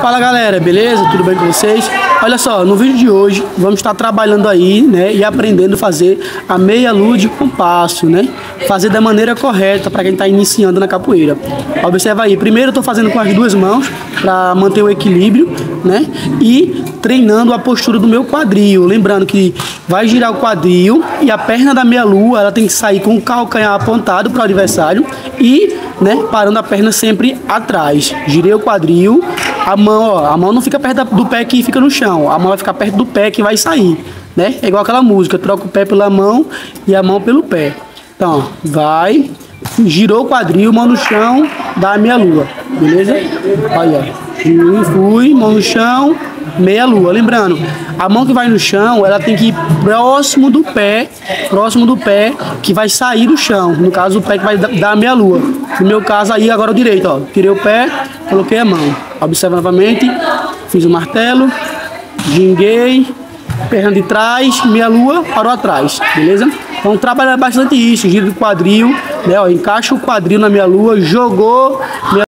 Fala galera, beleza? Tudo bem com vocês? Olha só, no vídeo de hoje vamos estar trabalhando aí, né, e aprendendo a fazer a meia lua de compasso, né? Fazer da maneira correta para quem está iniciando na capoeira. Observa aí, primeiro eu estou fazendo com as duas mãos para manter o equilíbrio, né? E treinando a postura do meu quadril, lembrando que vai girar o quadril e a perna da meia lua, ela tem que sair com o calcanhar apontado para o adversário e, né, parando a perna sempre atrás. Girei o quadril, a mão, ó, a mão não fica perto do pé que fica no chão, a mão vai ficar perto do pé que vai sair, né? É igual aquela música, troca o pé pela mão e a mão pelo pé. Então, ó, vai, girou o quadril, mão no chão, dá a meia lua, beleza? Olha, fui, fui, mão no chão, meia lua. Lembrando, a mão que vai no chão, ela tem que ir próximo do pé, próximo do pé que vai sair do chão. No caso, o pé que vai dar a meia lua. No meu caso, aí agora o direito, ó. Tirei o pé, coloquei a mão. Observa novamente, fiz o martelo, ginguei, perna de trás, meia lua, parou atrás, beleza? Então trabalha bastante isso, giro do quadril, né? Ó, encaixa o quadril na minha lua, jogou, minha